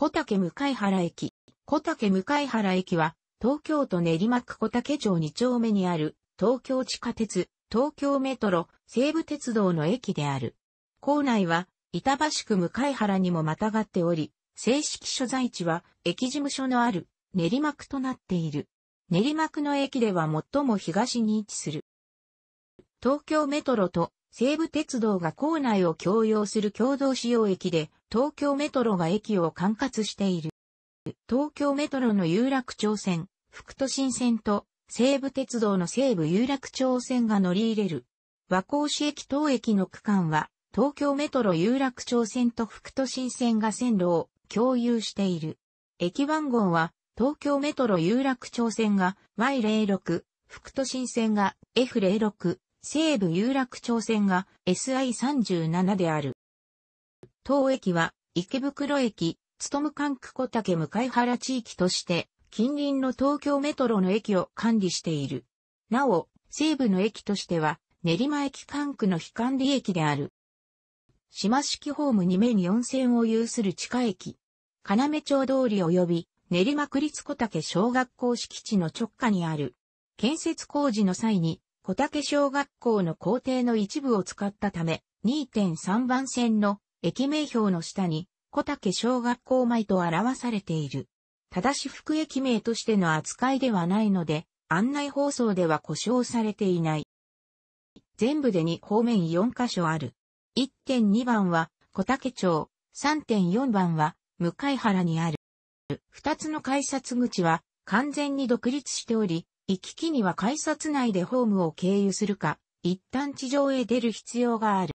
小竹向原駅。小竹向原駅は、東京都練馬区小竹町2丁目にある、東京地下鉄、東京メトロ、西武鉄道の駅である。構内は、板橋区向原にもまたがっており、正式所在地は、駅事務所のある、練馬区となっている。練馬区の駅では最も東に位置する。東京メトロと西武鉄道が構内を共用する共同使用駅で、東京メトロが駅を管轄している。東京メトロの有楽町線、福都新線と西武鉄道の西武有楽町線が乗り入れる。和光市駅当駅の区間は、東京メトロ有楽町線と福都新線が線路を共有している。駅番号は、東京メトロ有楽町線が Y06、福都新線が F06、西武有楽町線が SI37 である。当駅は池袋駅、務関区小竹向原地域として、近隣の東京メトロの駅を管理している。なお、西部の駅としては、練馬駅管区の非管理駅である。島式ホーム2面4線を有する地下駅。金目町通り及び練馬区立小竹小学校敷地の直下にある。建設工事の際に小竹小学校の校庭の一部を使ったため、2.3番線の駅名標の下に小竹小学校前と表されている。ただし副駅名としての扱いではないので、案内放送では故障されていない。全部で2方面4カ所ある。1.2番は小竹町、3.4番は向原にある。二つの改札口は完全に独立しており、行き来には改札内でホームを経由するか、一旦地上へ出る必要がある。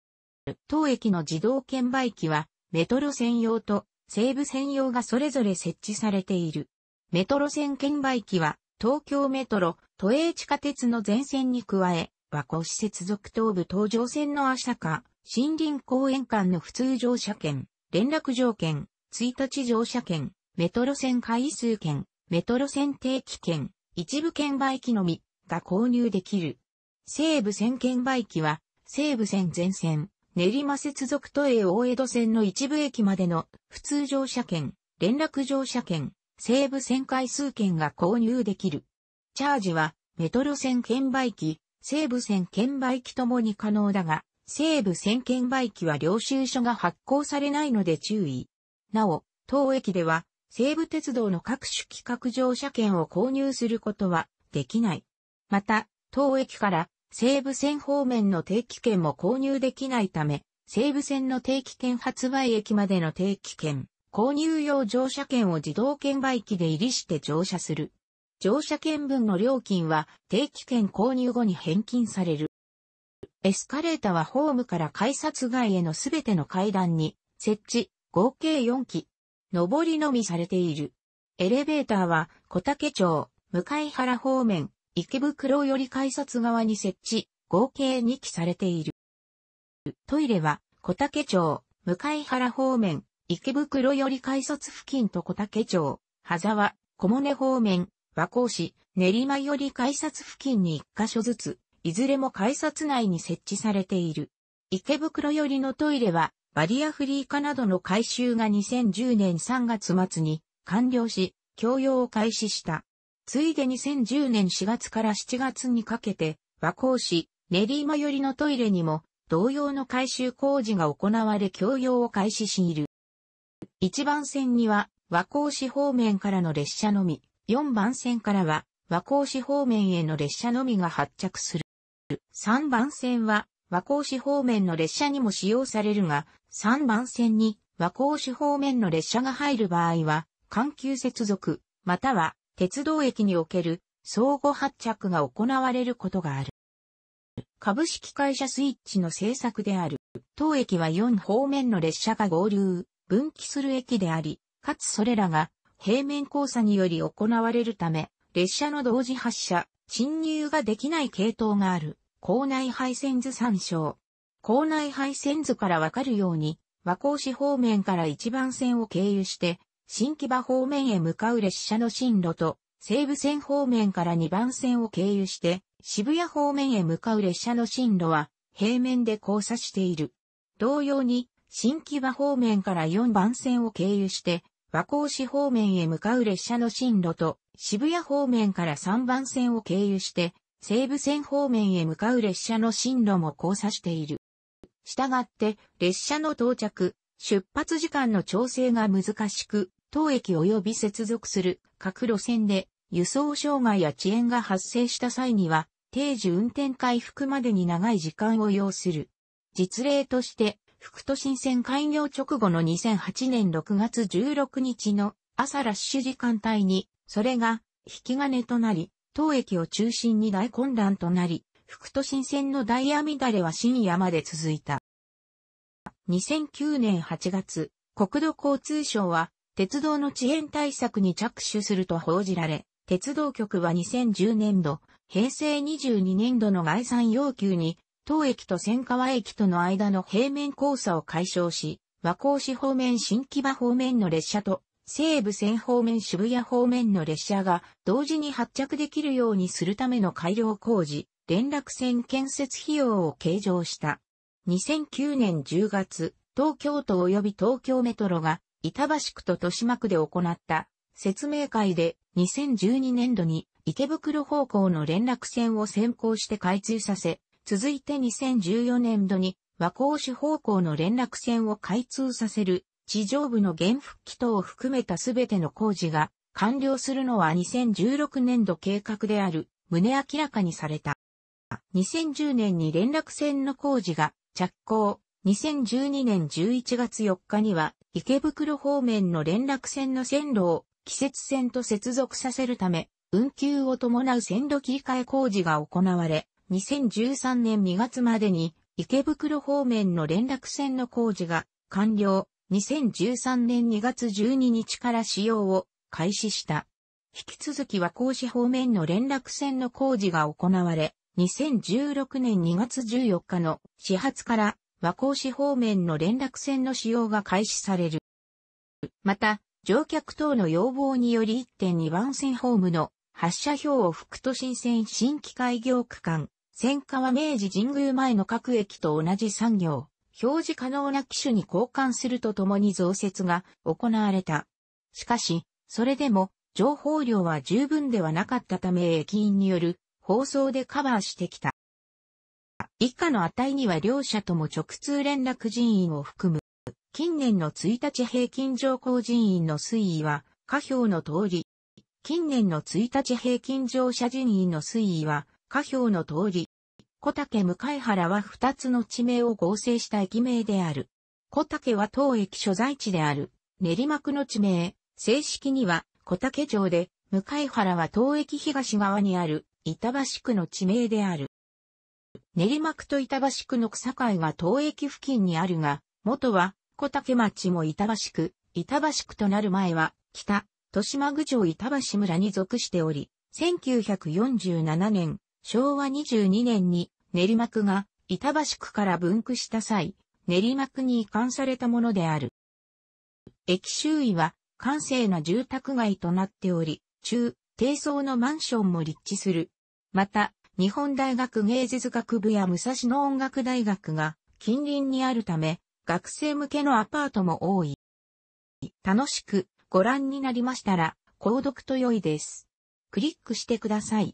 当駅の自動券売機は、メトロ専用と西武専用がそれぞれ設置されている。メトロ線券売機は、東京メトロ、都営地下鉄の全線に加え、和光施設属東部東上線の朝霞、森林公園間の普通乗車券、連絡条件、1日乗車券、メトロ線回数券、メトロ線定期券、一部券売機のみが購入できる。西武線券売機は、西武線全線、練馬接続都営大江戸線の一部駅までの普通乗車券、連絡乗車券、西武線回数券が購入できる。チャージは、メトロ線券売機、西武線券売機ともに可能だが、西武線券売機は領収書が発行されないので注意。なお、当駅では西武鉄道の各種企画乗車券を購入することはできない。また、当駅から西武線方面の定期券も購入できないため、西武線の定期券発売駅までの定期券、購入用乗車券を自動券売機で入りして乗車する。乗車券分の料金は定期券購入後に返金される。エスカレータはホームから改札外へのすべての階段に設置、合計4機、上りのみされている。エレベーターは小竹町、向原方面、池袋より改札側に設置、合計2機されている。トイレは小竹町、向原方面、池袋より改札付近と小竹町、羽沢、小物方面、和光市、練馬より改札付近に1箇所ずつ、いずれも改札内に設置されている。池袋よりのトイレはバリアフリー化などの改修が2010年3月末に完了し、供用を開始した。ついで2010年4月から7月にかけて、和光市、練馬寄りのトイレにも同様の改修工事が行われ供用を開始している。1番線には和光市方面からの列車のみ、4番線からは和光市方面への列車のみが発着する。3番線は和光市方面の列車にも使用されるが、3番線に和光市方面の列車が入る場合は、環急接続、または鉄道駅における相互発着が行われることがある。株式会社スイッチの製作である。当駅は4方面の列車が合流、分岐する駅であり、かつそれらが平面交差により行われるため、列車の同時発車、侵入ができない系統がある。校内配線図参照。校内配線図からわかるように、和光市方面から1番線を経由して、新木場方面へ向かう列車の進路と、西武線方面から2番線を経由して、渋谷方面へ向かう列車の進路は、平面で交差している。同様に、新木場方面から4番線を経由して、和光市方面へ向かう列車の進路と渋谷方面から3番線を経由して西武線方面へ向かう列車の進路も交差している。したがって列車の到着、出発時間の調整が難しく、当駅及び接続する各路線で輸送障害や遅延が発生した際には定時運転回復までに長い時間を要する。実例として、福都新線開業直後の2008年6月16日の朝ラッシュ時間帯に、それが引き金となり、当駅を中心に大混乱となり、福都新線のダイヤ乱れは深夜まで続いた。2009年8月、国土交通省は鉄道の遅延対策に着手すると報じられ、鉄道局は2010年度、平成22年度の概算要求に、当駅と千川駅との間の平面交差を解消し、和光市方面新木場方面の列車と西武線方面渋谷方面の列車が同時に発着できるようにするための改良工事、連絡線建設費用を計上した。2009年10月、東京都及び東京メトロが板橋区と豊島区で行った説明会で2012年度に池袋方向の連絡線を先行して開通させ、続いて2014年度に和光市方向の連絡線を開通させる地上部の原復帰等を含めたすべての工事が完了するのは2016年度計画である旨明らかにされた。2010年に連絡線の工事が着工。2012年11月4日には池袋方面の連絡線の線路を季節線と接続させるため、運休を伴う線路切り替え工事が行われ、2013年2月までに池袋方面の連絡線の工事が完了。2013年2月12日から使用を開始した。引き続き和光市方面の連絡線の工事が行われ、2016年2月14日の始発から和光市方面の連絡線の使用が開始される。また、乗客等の要望により1.2番線ホームの発車表を福都新線新規開業区間、千川明治神宮前の各駅と同じ産業、表示可能な機種に交換するとともに増設が行われた。しかし、それでも情報量は十分ではなかったため駅員による放送でカバーしてきた。以下の値には両者とも直通連絡人員を含む。近年の1日平均乗降人員の推移は、下表の通り。近年の1日平均乗車人員の推移は、下表の通り。小竹向原は2つの地名を合成した駅名である。小竹は当駅所在地である。練馬区の地名。正式には小竹城で、向原は当駅東側にある板橋区の地名である。練馬区と板橋区の草海が東駅付近にあるが、元は小竹町も板橋区、板橋区となる前は北、豊島郡城板橋村に属しており、1947年、昭和22年に練馬区が板橋区から分区した際、練馬区に移管されたものである。駅周囲は閑静な住宅街となっており、中、低層のマンションも立地する。また、日本大学芸術学部や武蔵野音楽大学が近隣にあるため、学生向けのアパートも多い。楽しくご覧になりましたら、購読と良いです。クリックしてください。